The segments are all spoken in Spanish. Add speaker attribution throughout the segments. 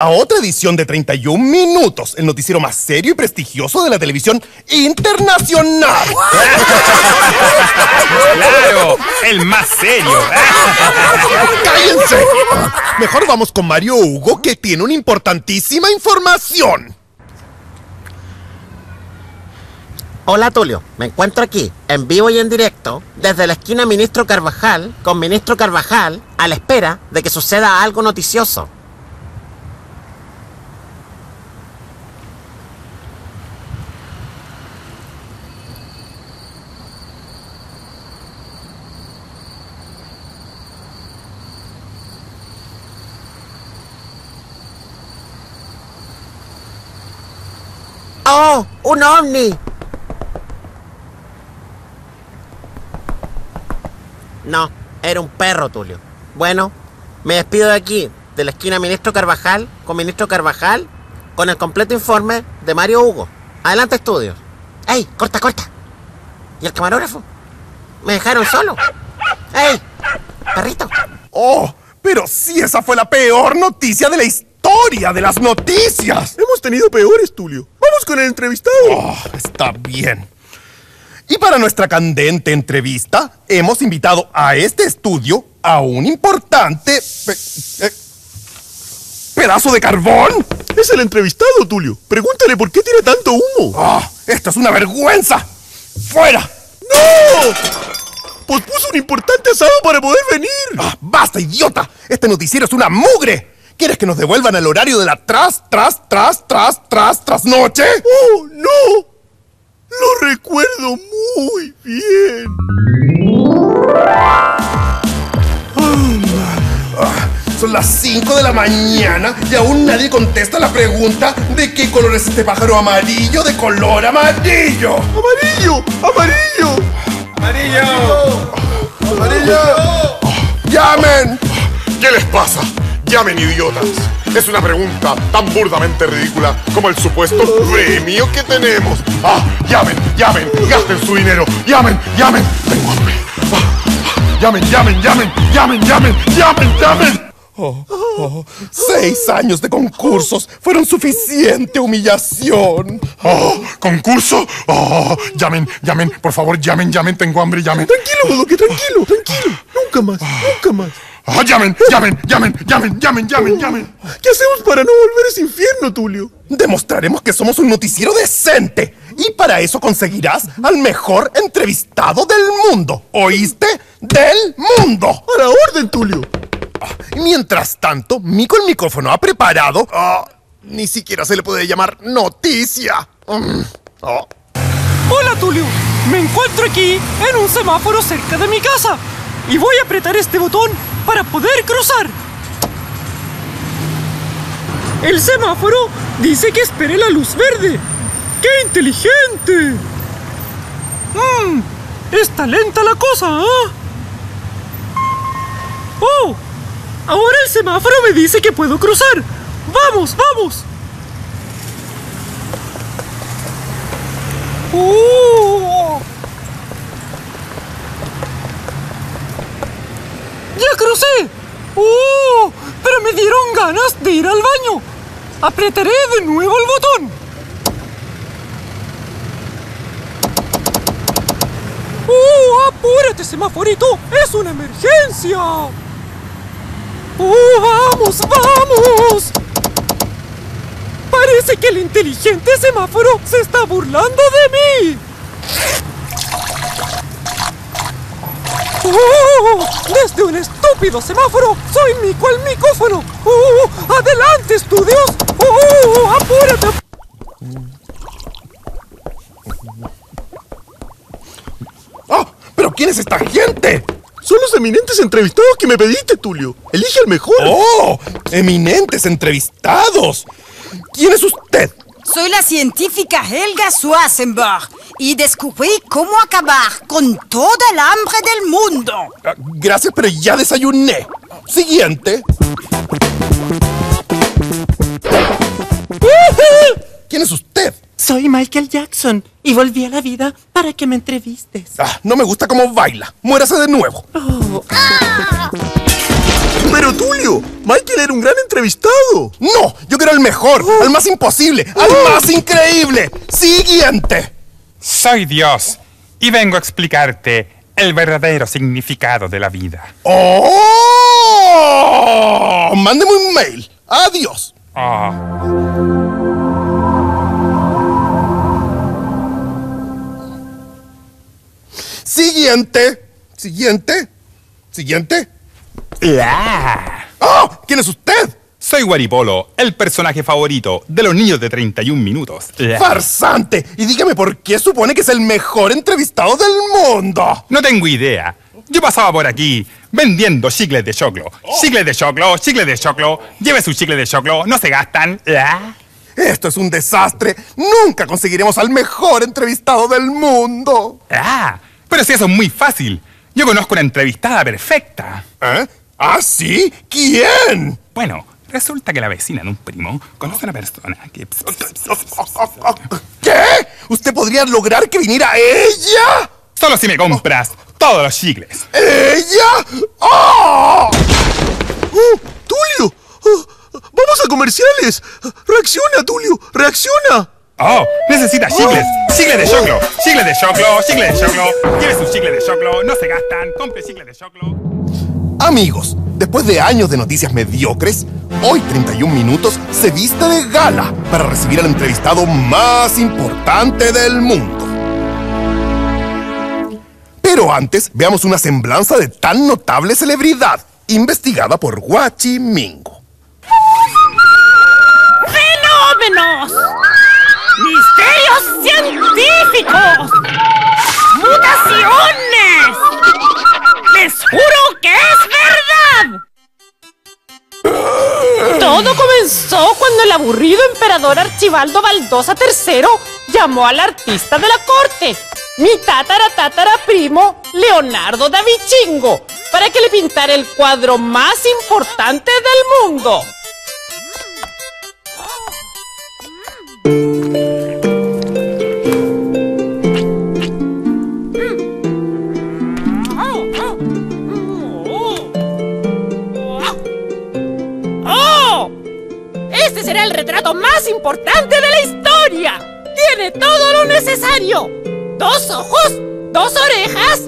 Speaker 1: a otra edición de 31 minutos, el noticiero más serio y prestigioso de la televisión internacional.
Speaker 2: ¡Claro! ¡El más serio!
Speaker 1: ¡Cállense! Mejor vamos con Mario Hugo, que tiene una importantísima información.
Speaker 3: Hola Tulio, me encuentro aquí, en vivo y en directo, desde la esquina Ministro Carvajal, con Ministro Carvajal, a la espera de que suceda algo noticioso. ¡Oh! ¡Un ovni! No, era un perro, Tulio. Bueno, me despido de aquí, de la esquina Ministro Carvajal, con Ministro Carvajal, con el completo informe de Mario Hugo. Adelante, estudios. ¡Ey! ¡Corta, corta! ¿Y el camarógrafo? Me dejaron solo. ¡Ey! ¡Perrito!
Speaker 1: ¡Oh! Pero si esa fue la peor noticia de la historia de las noticias.
Speaker 4: Hemos tenido peores, Tulio. Vamos con el entrevistado.
Speaker 1: Oh, está bien. Y para nuestra candente entrevista, hemos invitado a este estudio a un importante pe- eh, pedazo de carbón.
Speaker 4: Es el entrevistado, Tulio. Pregúntale por qué tiene tanto humo.
Speaker 1: ¡Ah! ¡Esto es una vergüenza! ¡Fuera!
Speaker 4: ¡No! Pospuso un importante asado para poder venir.
Speaker 1: ¡Ah, ¡Basta, idiota! Este noticiero es una mugre. ¿Quieres que nos devuelvan el horario de la tras, tras, tras, tras, tras, tras noche?
Speaker 4: ¡Oh, no! Lo recuerdo muy bien.
Speaker 1: Son las 5 de la mañana y aún nadie contesta la pregunta de qué color es este pájaro amarillo de color amarillo.
Speaker 4: ¡Amarillo! ¡Amarillo!
Speaker 1: ¡Amarillo! ¡Llamen!
Speaker 5: ¿Qué les pasa? Llamen idiotas. Es una pregunta tan burdamente ridícula como el supuesto premio que tenemos. Ah, llamen, llamen, gasten su dinero. Llamen, llamen. Tengo hambre. Ah, ah, llamen, llamen, llamen, llamen, llamen, llamen, llamen.
Speaker 1: Seis años de concursos fueron suficiente humillación.
Speaker 5: Oh, concurso. Oh, llamen, llamen, por favor, llamen, llamen. Tengo hambre, llamen.
Speaker 4: Tranquilo, Bodoque, tranquilo, tranquilo. Nunca más, nunca más.
Speaker 5: Ah, llamen, llamen, llamen, llamen, llamen, llamen, llamen.
Speaker 4: ¿Qué hacemos para no volver a ese infierno, Tulio?
Speaker 1: Demostraremos que somos un noticiero decente. Y para eso conseguirás al mejor entrevistado del mundo. ¿Oíste? ¡Del mundo!
Speaker 4: A la orden, Tulio.
Speaker 1: Mientras tanto, Mico el micrófono ha preparado. ah, ni siquiera se le puede llamar noticia. Oh.
Speaker 6: Hola Tulio, me encuentro aquí en un semáforo cerca de mi casa y voy a apretar este botón para poder cruzar. El semáforo dice que espere la luz verde. ¡Qué inteligente! Mmm, está lenta la cosa, ¿ah? ¡Oh! Ahora el semáforo me dice que puedo cruzar. ¡Vamos, vamos! ¡Oh! ¡Ya crucé! ¡Oh! Pero me dieron ganas de ir al baño. Apretaré de nuevo el botón. ¡Oh! ¡Apúrate, semaforito! ¡Es una emergencia! ¡Oh! ¡Vamos, vamos! Parece que el inteligente semáforo se está burlando de mí. ¡Oh! Desde un estúpido semáforo soy Mico el micófono. ¡Oh! ¡Adelante, estudios! ¡Oh! ¡Apúrate!
Speaker 1: ¡Ah! ¿Pero quién es esta gente?
Speaker 4: Son los eminentes entrevistados que me pediste, Tulio. Elige al mejor.
Speaker 1: ¡Oh! Eminentes entrevistados. ¿Quién es usted?
Speaker 7: Soy la científica Helga Schwarzenberg y descubrí cómo acabar con toda el hambre del mundo.
Speaker 1: Ah, Gracias, pero ya desayuné. Siguiente. ¿Quién es usted?
Speaker 8: Soy Michael Jackson y volví a la vida para que me entrevistes.
Speaker 1: Ah, no me gusta cómo baila. Muérase de nuevo.
Speaker 8: Oh,
Speaker 4: Pero Tulio, Michael era un gran entrevistado.
Speaker 1: No, yo quiero al mejor, al más imposible, al más increíble. Siguiente.
Speaker 2: Soy Dios y vengo a explicarte el verdadero significado de la vida.
Speaker 1: ¡Oh! Mándeme un mail. Adiós.
Speaker 2: Ah,
Speaker 1: Siguiente. Siguiente. Siguiente.
Speaker 2: Ah.
Speaker 1: ¡Oh! ¿Quién es usted?
Speaker 2: Soy Guaripolo, el personaje favorito de los niños de 31 minutos.
Speaker 1: Farsante. Y dígame por qué supone que es el mejor entrevistado del mundo.
Speaker 2: No tengo idea. Yo pasaba por aquí vendiendo chicles de choclo. Chicles de choclo, chicles de choclo. Lleve su chicle de choclo, no se gastan. Ah.
Speaker 1: Esto es un desastre. Nunca conseguiremos al mejor entrevistado del mundo.
Speaker 2: Ah, pero si eso es muy fácil. Yo conozco una entrevistada perfecta.
Speaker 1: ¿Eh? ¿Ah, sí? ¿Quién?
Speaker 2: Bueno, resulta que la vecina de un primo conoce a una persona que...
Speaker 1: ¿Qué? ¿Usted podría lograr que viniera ella?
Speaker 2: Solo si me compras todos los chicles.
Speaker 1: ¿Ella? ¡Oh!
Speaker 4: ¡Oh, Tulio! Oh, ¡Vamos a comerciales! ¡Reacciona, Tulio! ¡Reacciona!
Speaker 2: Oh, necesita chicles. Chicles de choclo. Chicles de choclo. Chicles de choclo. Lleve su chicle de choclo. No se gastan. Compre chicles de choclo.
Speaker 1: Amigos, después de años de noticias mediocres, hoy 31 Minutos se viste de gala para recibir al entrevistado más importante del mundo. Pero antes, veamos una semblanza de tan notable celebridad, investigada por Guachi Mingo.
Speaker 9: ¡Fenómenos! ¡Misterios científicos! ¡Mutaciones! ¡Les juro que es verdad! Todo comenzó cuando el aburrido emperador Archibaldo Baldosa III llamó al artista de la corte, mi tatara tatara primo Leonardo da Vichingo, para que le pintara el cuadro más importante del mundo. Dos ojos, dos orejas,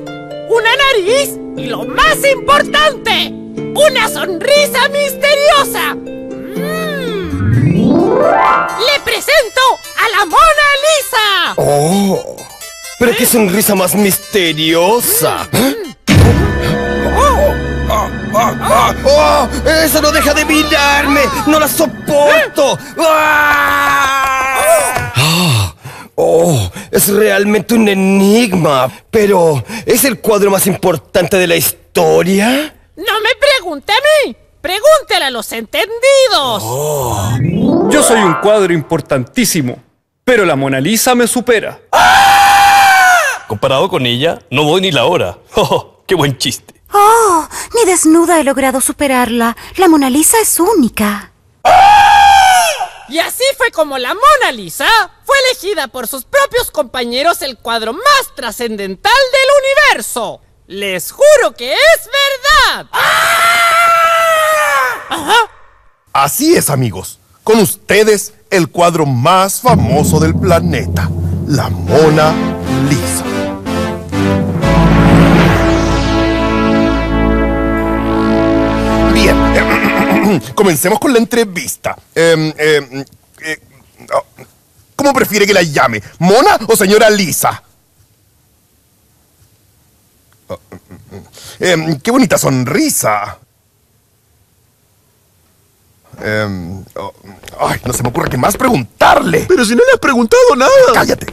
Speaker 9: una nariz y lo más importante, una sonrisa misteriosa. Mm. Le presento a la Mona Lisa.
Speaker 10: ¡Oh! ¡Pero qué sonrisa más misteriosa! ¡Oh! ¡Eso no deja de mirarme! ¡No la soporto! ¡Ah! ¡Ah! ¡Oh! Es realmente un enigma. Pero, ¿es el cuadro más importante de la historia?
Speaker 9: No me pregunte a mí. Pregúntele a los entendidos.
Speaker 11: Yo soy un cuadro importantísimo, pero la Mona Lisa me supera.
Speaker 12: Comparado con ella, no doy ni la hora. Oh, ¡Qué buen chiste!
Speaker 13: Oh, ni desnuda he logrado superarla. La Mona Lisa es única.
Speaker 9: Y así fue como la Mona Lisa fue elegida por sus propios compañeros el cuadro más trascendental del universo. Les juro que es verdad. Ajá.
Speaker 1: Así es, amigos. Con ustedes, el cuadro más famoso del planeta, la Mona comencemos con la entrevista. Em, em, eh, oh, ¿Cómo prefiere que la llame? ¿Mona o señora Lisa? Oh, em, ¡Qué bonita sonrisa! Oh, ay, no se me ocurre qué más preguntarle.
Speaker 4: Pero si no le has preguntado nada.
Speaker 1: Cállate.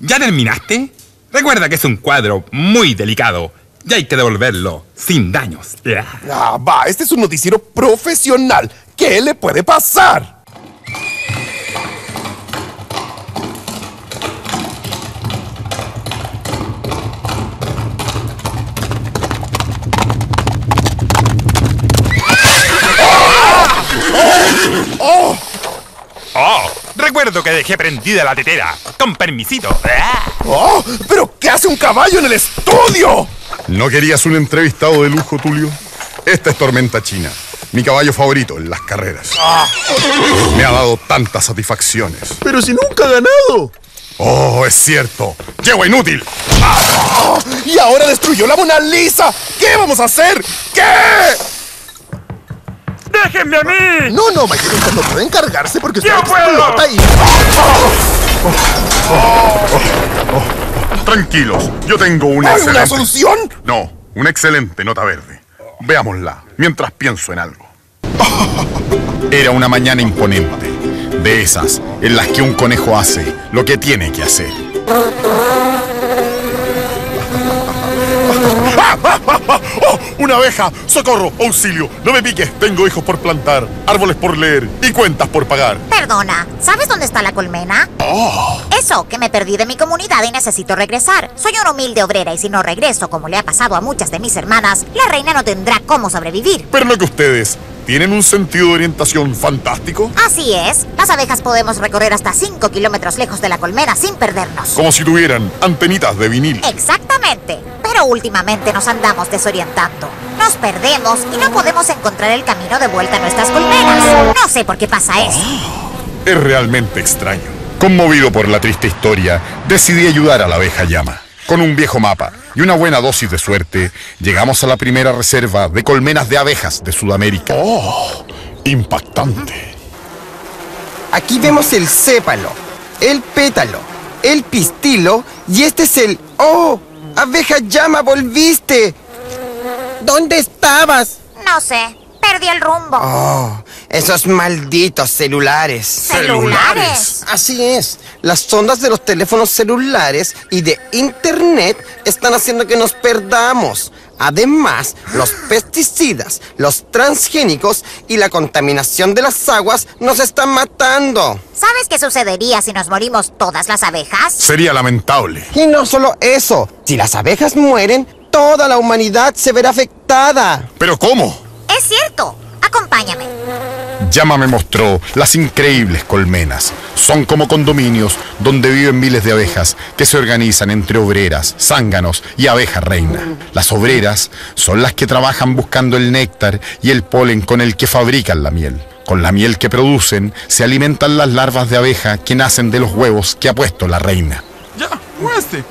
Speaker 2: ¿Ya terminaste? Recuerda que es un cuadro muy delicado y hay que devolverlo sin daños. Ah.
Speaker 1: Va, este es un noticiero profesional. ¿Qué le puede pasar? ¡Oh!
Speaker 2: Oh, recuerdo que dejé prendida la tetera. Con permisito. Ah.
Speaker 1: ¡Oh! ¿Pero qué hace un caballo en el estudio?
Speaker 5: ¿No querías un entrevistado de lujo, Tulio?
Speaker 14: Esta es Tormenta China, mi caballo favorito en las carreras. Me ha dado tantas satisfacciones.
Speaker 4: Pero si nunca ha ganado.
Speaker 14: Oh, es cierto. ¡Yegua inútil!
Speaker 1: ¡Ah! ¡Y ahora destruyó la Mona Lisa! ¿Qué vamos a hacer? ¿Qué?
Speaker 11: ¡Déjenme a mí!
Speaker 1: No, no, Michael, usted no puede encargarse porque usted
Speaker 11: ¡Yo puedo!
Speaker 1: explota y...
Speaker 14: Tranquilos, yo tengo una
Speaker 1: ¿Hay
Speaker 14: excelente...
Speaker 1: una solución?
Speaker 14: No, una excelente nota verde. Veámosla, mientras pienso en algo. Era una mañana imponente, de esas en las que un conejo hace lo que tiene que hacer. ¡Ah, ah, ah, ah! ¡Oh! ¡Una abeja! ¡Socorro! ¡Auxilio! ¡No me piques! Tengo hijos por plantar, árboles por leer y cuentas por pagar.
Speaker 15: Perdona, ¿sabes dónde está la colmena? Eso, que me perdí de mi comunidad y necesito regresar. Soy una humilde obrera y si no regreso, como le ha pasado a muchas de mis hermanas, la reina no tendrá cómo sobrevivir.
Speaker 14: Pero no que ustedes tienen un sentido de orientación fantástico.
Speaker 15: Así es, las abejas podemos recorrer hasta 5 kilómetros lejos de la colmena sin perdernos.
Speaker 14: Como si tuvieran antenitas de vinil.
Speaker 15: Exactamente. Pero últimamente nos andamos desorientando. Nos perdemos y no podemos encontrar el camino de vuelta a nuestras colmenas. No sé por qué pasa eso.
Speaker 14: Es realmente extraño. Conmovido por la triste historia, decidí ayudar a la abeja llama. Con un viejo mapa y una buena dosis de suerte, llegamos a la primera reserva de colmenas de abejas de Sudamérica. ¡Oh! Impactante.
Speaker 16: Aquí vemos el sépalo, el pétalo, el pistilo y este es el... ¡Oh! ¡Abeja llama, volviste! ¿Dónde estabas?
Speaker 15: No sé, perdí el rumbo.
Speaker 16: Oh, esos malditos celulares.
Speaker 15: ¿Celulares?
Speaker 16: Así es. Las ondas de los teléfonos celulares y de internet están haciendo que nos perdamos. Además, los pesticidas, los transgénicos y la contaminación de las aguas nos están matando.
Speaker 15: ¿Sabes qué sucedería si nos morimos todas las abejas?
Speaker 14: Sería lamentable.
Speaker 16: Y no solo eso, si las abejas mueren, toda la humanidad se verá afectada.
Speaker 14: ¿Pero cómo?
Speaker 15: Es cierto. Acompáñame.
Speaker 14: Llama me mostró las increíbles colmenas. Son como condominios donde viven miles de abejas que se organizan entre obreras, zánganos y abeja reina. Las obreras son las que trabajan buscando el néctar y el polen con el que fabrican la miel. Con la miel que producen se alimentan las larvas de abeja que nacen de los huevos que ha puesto la reina.
Speaker 2: Ya, muévese.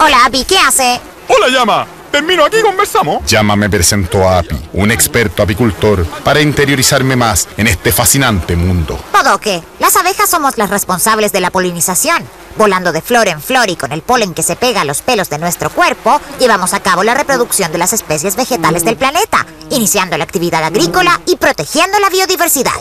Speaker 15: Hola, Abby, ¿qué hace?
Speaker 2: Hola, llama. Termino aquí conversamos.
Speaker 14: Llama me presentó a Api, un experto apicultor, para interiorizarme más en este fascinante mundo.
Speaker 15: Bodoque, las abejas somos las responsables de la polinización. Volando de flor en flor y con el polen que se pega a los pelos de nuestro cuerpo, llevamos a cabo la reproducción de las especies vegetales del planeta, iniciando la actividad agrícola y protegiendo la biodiversidad.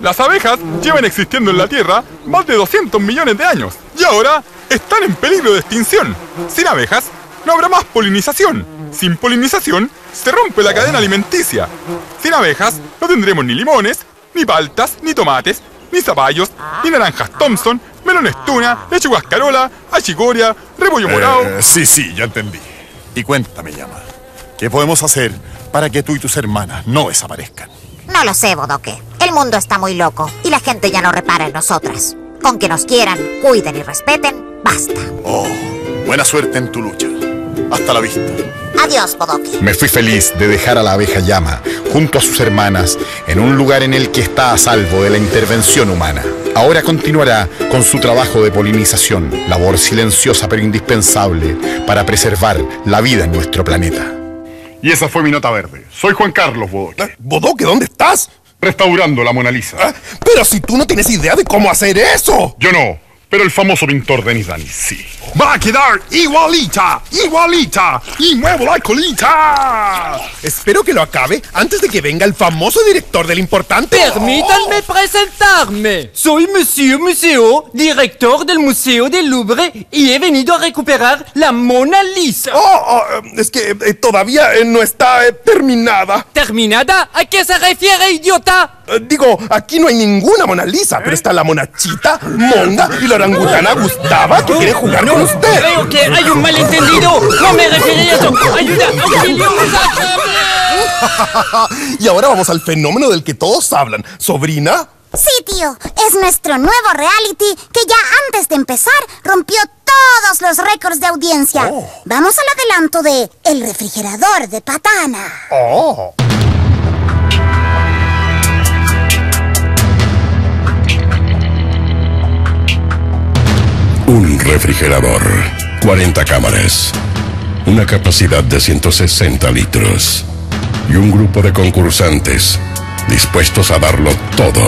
Speaker 2: Las abejas llevan existiendo en la Tierra más de 200 millones de años y ahora están en peligro de extinción. Sin abejas, no habrá más polinización. Sin polinización, se rompe la cadena alimenticia. Sin abejas, no tendremos ni limones, ni paltas, ni tomates, ni zapallos, ni naranjas Thompson, melones tuna, lechugas carola, achicoria, repollo morado.
Speaker 14: Eh, sí, sí, ya entendí. Y cuéntame, llama. ¿Qué podemos hacer para que tú y tus hermanas no desaparezcan?
Speaker 15: No lo sé, Bodoque. El mundo está muy loco y la gente ya no repara en nosotras. Con que nos quieran, cuiden y respeten, basta.
Speaker 14: Oh, buena suerte en tu lucha. Hasta la vista.
Speaker 15: Adiós, Bodoque.
Speaker 14: Me fui feliz de dejar a la abeja llama junto a sus hermanas en un lugar en el que está a salvo de la intervención humana. Ahora continuará con su trabajo de polinización, labor silenciosa pero indispensable para preservar la vida en nuestro planeta. Y esa fue mi nota verde. Soy Juan Carlos Bodoque.
Speaker 1: ¿Bodoque, dónde estás?
Speaker 14: Restaurando la Mona Lisa.
Speaker 1: Ah, Pero si tú no tienes idea de cómo hacer eso.
Speaker 14: Yo no, pero el famoso pintor Denis Dani sí.
Speaker 2: Va a quedar igualita, igualita y muevo la colita.
Speaker 1: Espero que lo acabe antes de que venga el famoso director del importante.
Speaker 11: Permítanme presentarme. Soy Monsieur Museo, director del Museo del Louvre, y he venido a recuperar la Mona Lisa.
Speaker 1: Oh, oh, es que eh, todavía eh, no está eh, terminada.
Speaker 11: ¿Terminada? ¿A qué se refiere, idiota?
Speaker 1: Eh, digo, aquí no hay ninguna Mona Lisa, pero está la monachita, Monga y la orangutana Gustava que quiere jugar con usted.
Speaker 11: Creo que hay un malentendido. No me refería a eso. Ayuda, auxilio,
Speaker 1: y ahora vamos al fenómeno del que todos hablan. Sobrina,
Speaker 15: Sí, tío, es nuestro nuevo reality que ya antes de empezar rompió todos los récords de audiencia. Vamos al adelanto de El refrigerador de Patana.
Speaker 1: Oh.
Speaker 17: Refrigerador, 40 cámaras, una capacidad de 160 litros. Y un grupo de concursantes dispuestos a darlo todo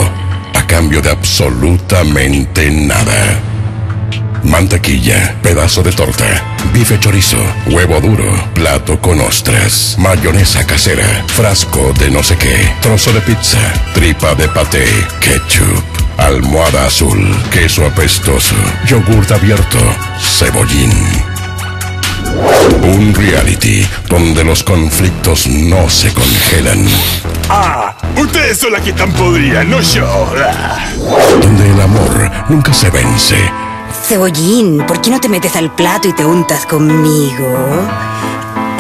Speaker 17: a cambio de absolutamente nada. Mantequilla, pedazo de torta, bife chorizo, huevo duro, plato con ostras, mayonesa casera, frasco de no sé qué, trozo de pizza, tripa de paté, ketchup, almohada azul, queso apestoso, yogurt abierto, cebollín. Un reality donde los conflictos no se congelan,
Speaker 4: Ah, ustedes son las que están podridas, no yo.
Speaker 17: Donde el amor nunca se vence,
Speaker 7: Cebollín, ¿por qué no te metes al plato y te untas conmigo?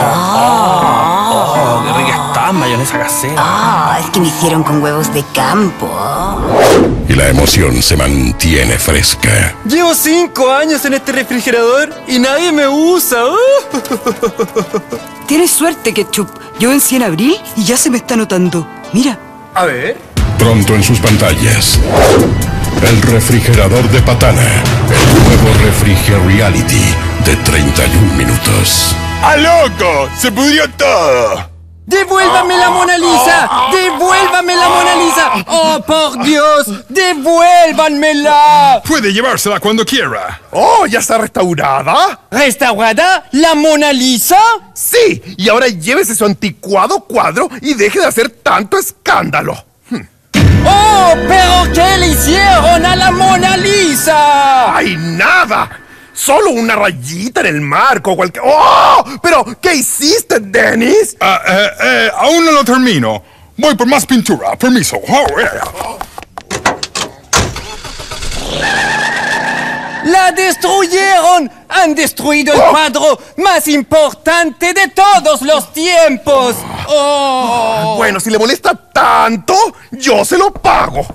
Speaker 12: Oh, qué rica está, mayonesa casera.
Speaker 7: Ah, es que me hicieron con huevos de campo.
Speaker 17: y la emoción se mantiene fresca.
Speaker 11: Llevo cinco años en este refrigerador y nadie me usa.
Speaker 7: Tienes suerte, Ketchup. Yo vencí en abril y ya se me está notando. Mira.
Speaker 11: A ver.
Speaker 17: Pronto en sus pantallas. El refrigerador de Patana. El nuevo refriger reality de 31 minutos.
Speaker 4: ¡A loco! ¡Se pudrió todo!
Speaker 11: ¡Devuélvame la Mona Lisa! ¡Devuélvame la Mona Lisa! ¡Oh, por Dios! ¡Devuélvanmela!
Speaker 2: Puede llevársela cuando quiera.
Speaker 1: Oh, ¿ya está restaurada?
Speaker 11: ¿Restaurada? ¿La Mona Lisa?
Speaker 1: Sí, y ahora llévese su anticuado cuadro y deje de hacer tanto escándalo.
Speaker 11: ¡Oh, pero qué le hicieron a la Mona Lisa!
Speaker 1: ¡Ay, nada! Solo una rayita en el marco, cualquier... ¡Oh! ¿Pero qué hiciste, Dennis?
Speaker 2: Ah, eh, eh, aún no lo termino. Voy por más pintura. Permiso. Oh, eh.
Speaker 11: ¡La destruyeron! ¡Han destruido el cuadro más importante de todos los tiempos! ¡Oh!
Speaker 1: Bueno, si le molesta tanto, yo se lo pago.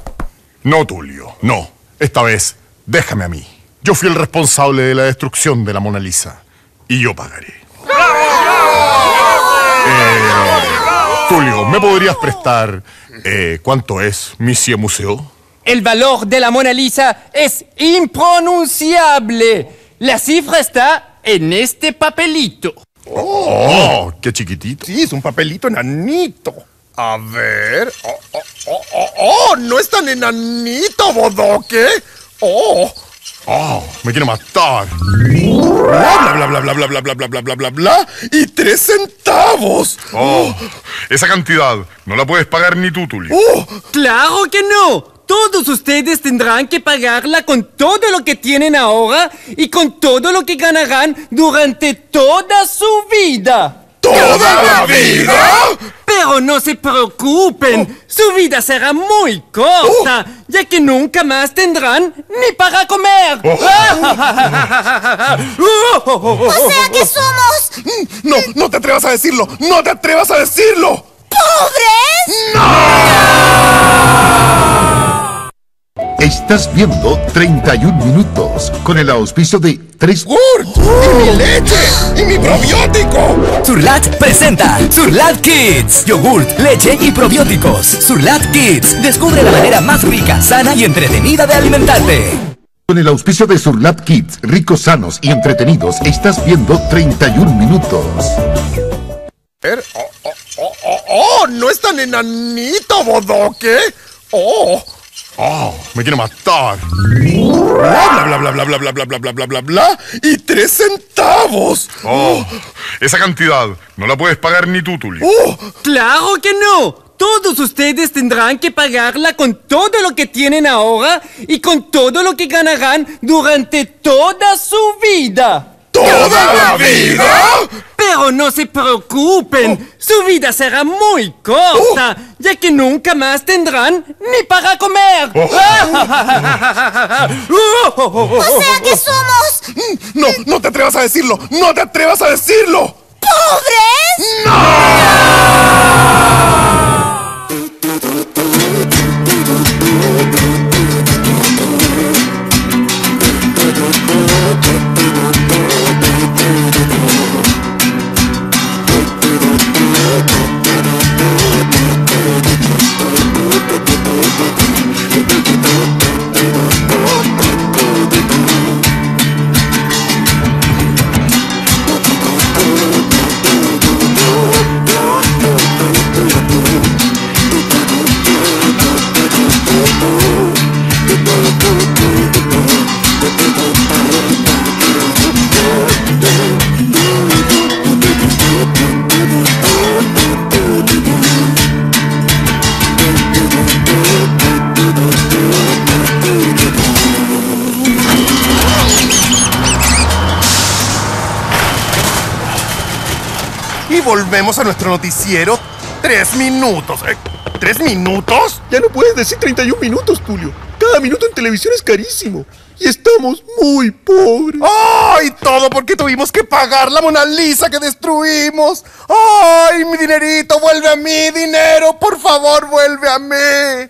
Speaker 5: No, Tulio, no. Esta vez, déjame a mí. Yo fui el responsable de la destrucción de la Mona Lisa. Y yo pagaré. Eh, Tulio, ¿me podrías prestar eh, cuánto es Monsieur Museo?
Speaker 11: El valor de la Mona Lisa es impronunciable. La cifra está en este papelito.
Speaker 5: Oh, qué chiquitito.
Speaker 1: Sí, es un papelito enanito. A ver. Oh, oh, oh, oh, oh, no es tan enanito, bodoque. Oh.
Speaker 5: Oh, me quiere matar.
Speaker 1: Bla, bla, bla, bla, bla, bla, bla, bla, bla, bla, bla, bla. Y tres centavos.
Speaker 5: Oh, esa cantidad no la puedes pagar ni tú, Tulio.
Speaker 1: Oh,
Speaker 11: ¡Claro que no! Todos ustedes tendrán que pagarla con todo lo que tienen ahora y con todo lo que ganarán durante toda su vida.
Speaker 1: ¿Toda la vida?
Speaker 11: Pero no se preocupen, su vida será muy corta, ya que nunca más tendrán ni para comer.
Speaker 15: O sea que somos
Speaker 1: No, no te atrevas a decirlo. No te atrevas a decirlo.
Speaker 15: pobres.
Speaker 18: Estás viendo 31 minutos con el auspicio de 3
Speaker 1: ¡Gurt! ¡Y mi leche! ¡Y mi probiótico!
Speaker 8: Surlat presenta Surlat Kids. Yogurt, leche y probióticos. Surlat Kids. Descubre la manera más rica, sana y entretenida de alimentarte.
Speaker 18: Con el auspicio de Surlat Kids, ricos, sanos y entretenidos, estás viendo 31 minutos.
Speaker 1: Oh, oh, oh, oh, oh, no es tan enanito, bodoque. Oh.
Speaker 5: Oh, me quiere matar.
Speaker 1: Bla, bla, bla, bla, bla, bla, bla, bla, bla, bla, bla, bla. Y tres centavos.
Speaker 5: Oh, esa cantidad no la puedes pagar ni tú, Tulio.
Speaker 1: Oh,
Speaker 11: ¡Claro que no! Todos ustedes tendrán que pagarla con todo lo que tienen ahora y con todo lo que ganarán durante toda su vida.
Speaker 1: ¿Toda la vida?
Speaker 11: Pero no se preocupen, su vida será muy corta, ya que nunca más tendrán ni para comer.
Speaker 15: O sea que somos
Speaker 1: No, no te atrevas a decirlo. No te atrevas a decirlo.
Speaker 15: pobres.
Speaker 1: Nuestro noticiero. Tres minutos. Eh, ¿Tres minutos?
Speaker 4: Ya no puedes decir 31 minutos, Tulio. Cada minuto en televisión es carísimo. Y estamos muy pobres.
Speaker 1: ¡Ay! Todo porque tuvimos que pagar la Mona Lisa que destruimos. ¡Ay! Mi dinerito, vuelve a mí, dinero. Por favor, vuelve a mí.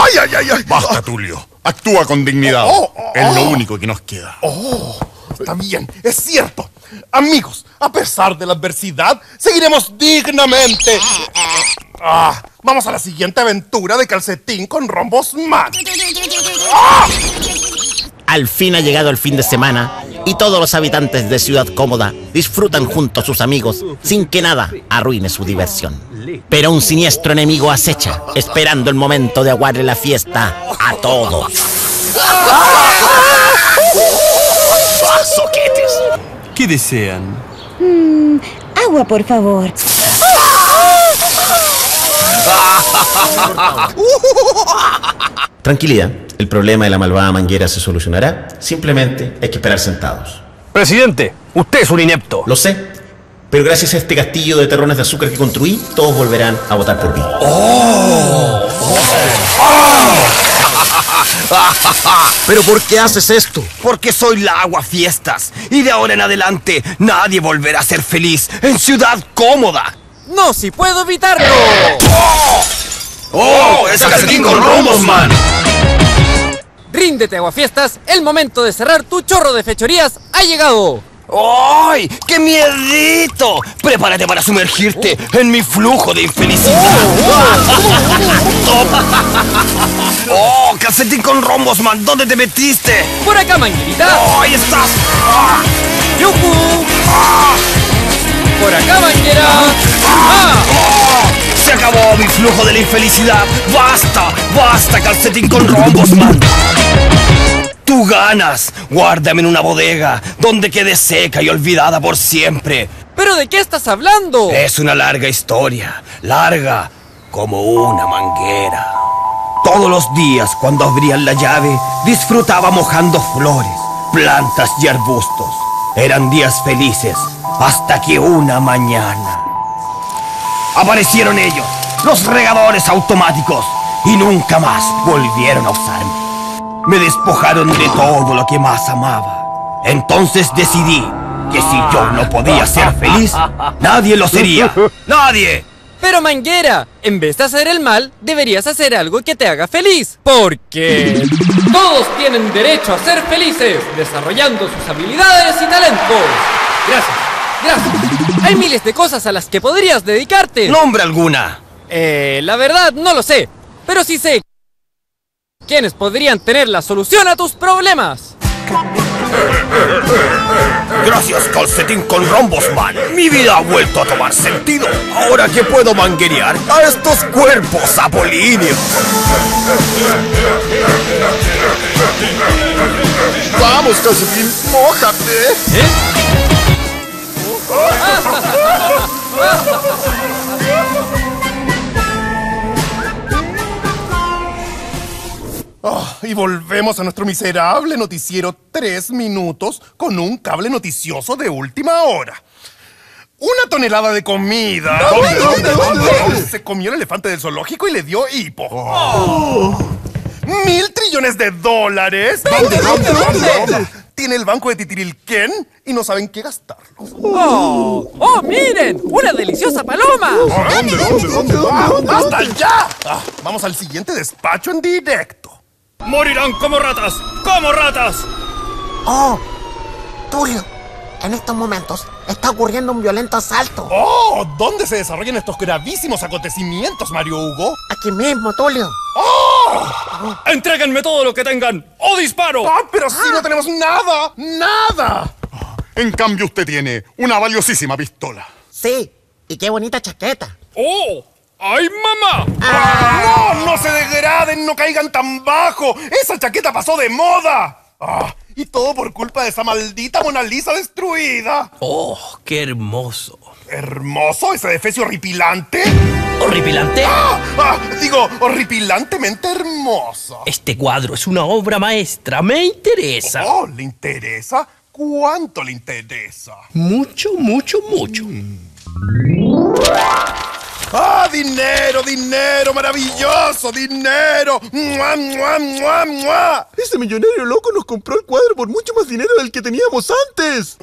Speaker 1: ¡Ay, ay, ay! ay.
Speaker 5: Basta, Tulio. Actúa con dignidad.
Speaker 1: Oh, oh,
Speaker 5: es lo
Speaker 1: oh.
Speaker 5: único que nos queda.
Speaker 1: Oh, está bien, es cierto. Amigos, a pesar de la adversidad, seguiremos dignamente. Ah, vamos a la siguiente aventura de calcetín con rombos man.
Speaker 3: Al fin ha llegado el fin de semana y todos los habitantes de Ciudad Cómoda disfrutan junto a sus amigos sin que nada arruine su diversión. Pero un siniestro enemigo acecha, esperando el momento de aguarle la fiesta a todos.
Speaker 6: ¡Soquetes! ¿Qué desean?
Speaker 13: Mm, agua, por favor.
Speaker 3: Tranquilidad, el problema de la malvada manguera se solucionará. Simplemente hay que esperar sentados.
Speaker 12: Presidente, usted es un inepto.
Speaker 3: Lo sé, pero gracias a este castillo de terrones de azúcar que construí, todos volverán a votar por mí.
Speaker 10: ¿Pero por qué haces esto? Porque soy la agua fiestas. Y de ahora en adelante nadie volverá a ser feliz en Ciudad Cómoda.
Speaker 11: ¡No, si puedo evitarlo!
Speaker 10: ¡Oh! ¡Es calcetín con rombos, man!
Speaker 11: Ríndete, aguafiestas. El momento de cerrar tu chorro de fechorías ha llegado.
Speaker 10: ¡Ay! ¡Qué miedito! Prepárate para sumergirte en mi flujo de infelicidad. ¡Oh! ¡Calcetín con rombos, man! ¿Dónde te metiste?
Speaker 11: Por acá, manguerita.
Speaker 10: ¡Oh, ahí estás! ¡Ah!
Speaker 11: ¡Yujú! Por acá, manguera.
Speaker 10: ¡Ah! ¡Se acabó mi flujo de la infelicidad! ¡Basta! ¡Basta, calcetín con rombos, man! Tú ganas. Guárdame en una bodega donde quede seca y olvidada por siempre.
Speaker 11: ¿Pero de qué estás hablando?
Speaker 10: Es una larga historia, larga como una manguera. Todos los días cuando abrían la llave, disfrutaba mojando flores, plantas y arbustos. Eran días felices, hasta que una mañana... Aparecieron ellos, los regadores automáticos, y nunca más volvieron a usarme. Me despojaron de todo lo que más amaba. Entonces decidí que si yo no podía ser feliz, nadie lo sería. ¡Nadie!
Speaker 11: Pero Manguera, en vez de hacer el mal, deberías hacer algo que te haga feliz. Porque todos tienen derecho a ser felices, desarrollando sus habilidades y talentos. Gracias, gracias. Hay miles de cosas a las que podrías dedicarte.
Speaker 10: Nombre alguna.
Speaker 11: Eh, la verdad no lo sé, pero sí sé quiénes podrían tener la solución a tus problemas.
Speaker 10: Gracias, calcetín con rombos, man. Mi vida ha vuelto a tomar sentido. Ahora que puedo manguerear a estos cuerpos apolíneos.
Speaker 5: Vamos, calcetín, mójate.
Speaker 1: Ah, y volvemos a nuestro miserable noticiero tres minutos con un cable noticioso de última hora. Una tonelada de comida.
Speaker 5: ¿Dónde, dónde, dónde, dónde?
Speaker 1: Se comió el elefante del zoológico y le dio hipo. Mil trillones de dólares.
Speaker 5: ¿Dónde, dónde, dónde, dónde?
Speaker 1: Tiene el banco de Titirilquén y no saben qué gastarlo.
Speaker 11: ¡Oh! ¡Oh, miren! ¡Una deliciosa paloma!
Speaker 5: ¿Dónde, dónde, dónde, dónde?
Speaker 1: ¡Basta ya! Ah, vamos al siguiente despacho en directo.
Speaker 6: ¡Morirán como ratas! ¡Como ratas!
Speaker 3: ¡Oh! Tulio, en estos momentos está ocurriendo un violento asalto.
Speaker 1: ¡Oh! ¿Dónde se desarrollan estos gravísimos acontecimientos, Mario Hugo?
Speaker 3: Aquí mismo, Tulio.
Speaker 1: ¡Oh!
Speaker 6: ¡Entréguenme todo lo que tengan! ¡O disparo!
Speaker 1: ¡Ah, pero si no tenemos nada! ¡Nada!
Speaker 5: En cambio, usted tiene una valiosísima pistola.
Speaker 3: Sí, y qué bonita chaqueta.
Speaker 6: ¡Oh! ¡Ay, mamá!
Speaker 1: ¡No! ¡No se degraden! ¡No caigan tan bajo! ¡Esa chaqueta pasó de moda! Ah, y todo por culpa de esa maldita Mona Lisa destruida.
Speaker 6: ¡Oh, qué hermoso!
Speaker 1: ¿Hermoso? ¿Ese defecio horripilante?
Speaker 6: ¿Horripilante?
Speaker 1: Ah, ah, digo, horripilantemente hermoso.
Speaker 6: Este cuadro es una obra maestra, me interesa.
Speaker 1: Oh, ¿le interesa? ¿Cuánto le interesa?
Speaker 6: Mucho, mucho, mucho.
Speaker 1: ¡Ah, dinero, dinero, maravilloso, dinero! ¡Mua, mua, mua, mua!
Speaker 4: Ese millonario loco nos compró el cuadro por mucho más dinero del que teníamos antes.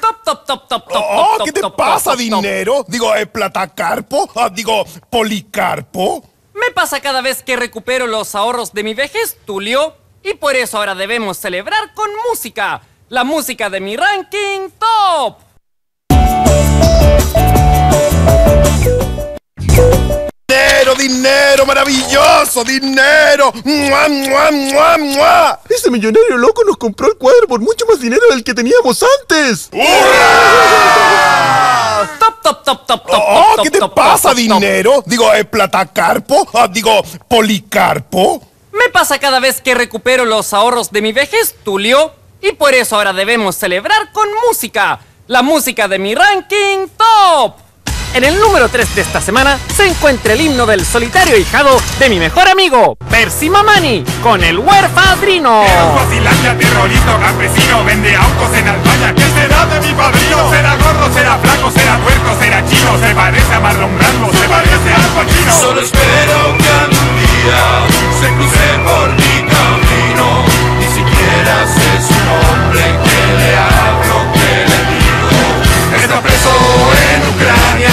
Speaker 11: Top, top, top, top, top.
Speaker 1: ¡Oh,
Speaker 11: top,
Speaker 1: ¿qué te
Speaker 11: top,
Speaker 1: pasa,
Speaker 11: top, top,
Speaker 1: dinero? Digo, eh, platacarpo, Ah, digo, policarpo.
Speaker 11: Me pasa cada vez que recupero los ahorros de mi vejez, Tulio. Y por eso ahora debemos celebrar con música. La música de mi ranking top.
Speaker 1: Maravilloso, dinero. ¡Mua, mua, mua, mua!
Speaker 4: Ese millonario loco nos compró el cuadro por mucho más dinero del que teníamos antes.
Speaker 11: Top, top, top, top, top.
Speaker 1: ¡Oh,
Speaker 11: top,
Speaker 1: ¿qué te
Speaker 11: top,
Speaker 1: pasa,
Speaker 11: top, top.
Speaker 1: dinero? Digo, eh, platacarpo, Ah, digo, policarpo.
Speaker 11: Me pasa cada vez que recupero los ahorros de mi vejez, Tulio. Y por eso ahora debemos celebrar con música. La música de mi ranking top. En el número 3 de esta semana se encuentra el himno del solitario hijado de mi mejor amigo, Percy Mamani, con el huerfadrino.
Speaker 2: Finlandia, terrorista, campesino, vende autos en Albania. ¿Qué será de mi padrino? ¿Será gordo, será flaco, será tuerto, será chino? ¿Se parece a Marlon Brando? ¿Se parece a Pacino?
Speaker 19: Solo espero que algún día se cruce por mi camino. Ni siquiera sé su nombre, que le hablo, que le digo.
Speaker 2: Está preso en Ucrania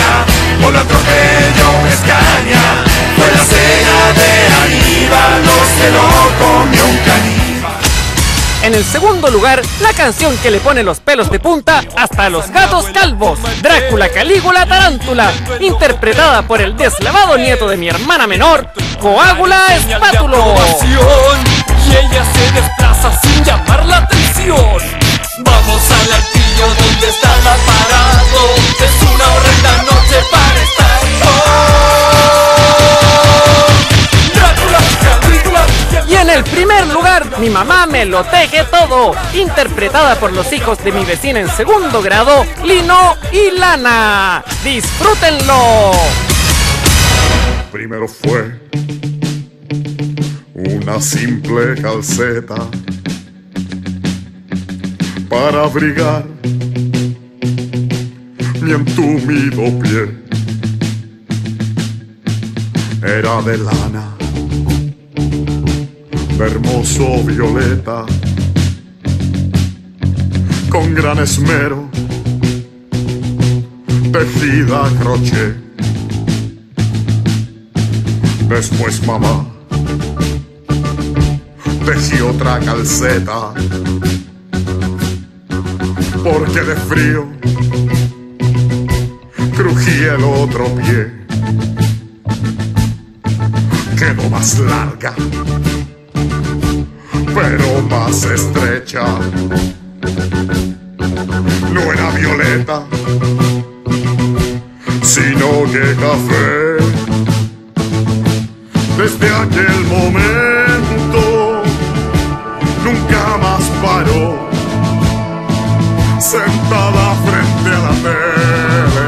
Speaker 2: por lo atropello Escaña. Fue la cena de Aníbal, no se lo comió un caníbal.
Speaker 11: En el segundo lugar, la canción que le pone los pelos de punta hasta a los gatos calvos, Drácula Calígula Tarántula, interpretada por el deslavado nieto de mi hermana menor, Coágula Espátulo.
Speaker 19: Y ella se desplaza sin llamar la atención. Vamos al altillo donde estaba parado. Es una horrenda noche para estar con Drácula.
Speaker 11: Y en el primer lugar, mi mamá me lo teje todo, interpretada por los hijos de mi vecina en segundo grado, Lino y Lana. ¡Disfrútenlo!
Speaker 5: Primero fue una simple calceta para abrigar mi entumido pie. Era de lana, hermoso violeta, con gran esmero, tejida a crochet. Después mamá tejí otra calceta porque de frío crujía el otro pie. Quedó más larga, pero más estrecha. No era violeta, sino que café. Desde aquel momento nunca más paró, sentada frente a la tele,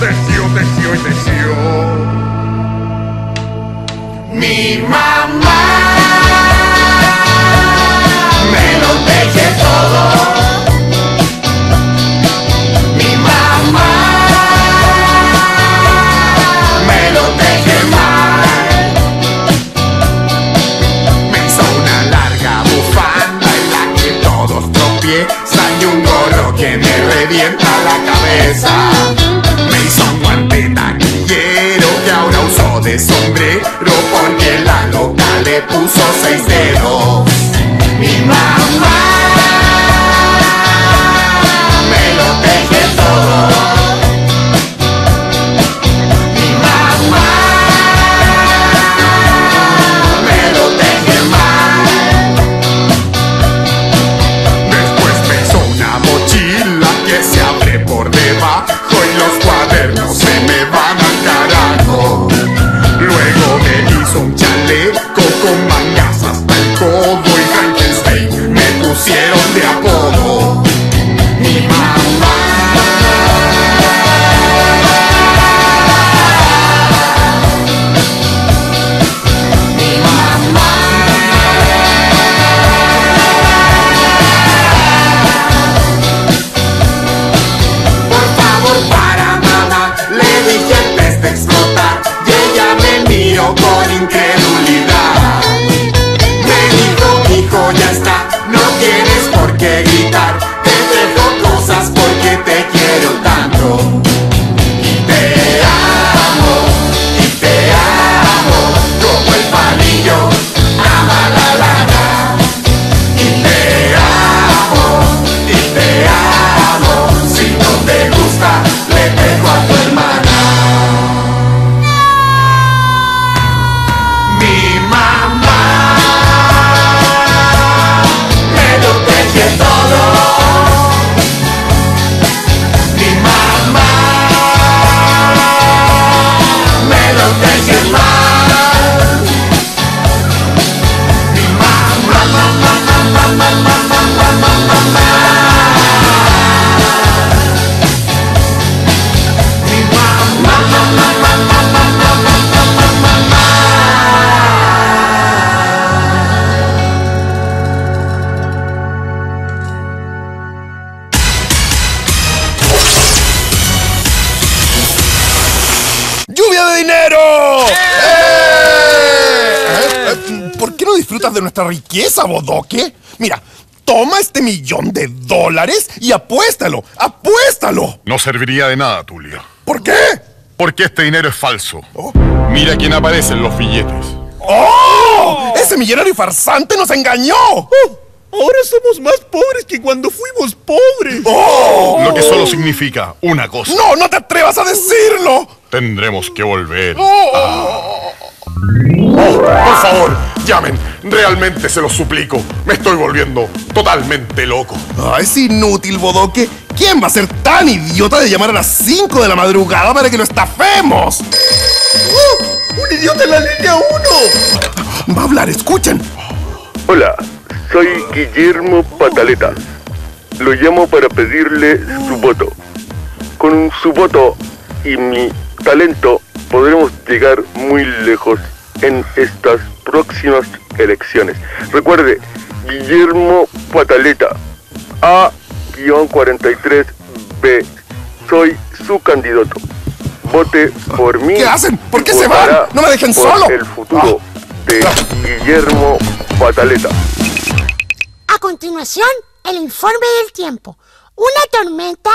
Speaker 5: tejió, tejió y tejió.
Speaker 19: Mi mamá
Speaker 1: nuestra riqueza, Bodoque? Mira, toma este millón de dólares y apuéstalo, apuéstalo.
Speaker 5: No serviría de nada, Tulio.
Speaker 1: ¿Por qué?
Speaker 5: Porque este dinero es falso. Mira quién aparece en los billetes.
Speaker 1: ¡Oh! ¡Ese millonario farsante nos engañó!
Speaker 4: Ahora somos más pobres que cuando fuimos pobres.
Speaker 1: ¡Oh!
Speaker 5: Lo que solo significa una cosa.
Speaker 1: ¡No, no te atrevas a decirlo!
Speaker 5: Tendremos que volver.
Speaker 1: ¡Oh!
Speaker 5: Oh, por favor, llamen. Realmente se los suplico. Me estoy volviendo totalmente loco.
Speaker 1: Ah, es inútil, Bodoque. ¿Quién va a ser tan idiota de llamar a las 5 de la madrugada para que lo estafemos?
Speaker 4: ¡Oh! ¡Un idiota en la línea 1!
Speaker 1: Va a hablar, escuchen.
Speaker 20: Hola, soy Guillermo Pataleta. Lo llamo para pedirle su voto. Con su voto y mi talento podremos llegar muy lejos en estas próximas elecciones. Recuerde, Guillermo Pataleta, A-43B. Soy su candidato. Vote por mí.
Speaker 1: ¿Qué hacen? ¿Por qué se van? ¡No me dejen
Speaker 20: por
Speaker 1: solo!
Speaker 20: El futuro de Guillermo Pataleta.
Speaker 21: A continuación, el informe del tiempo. Una tormenta...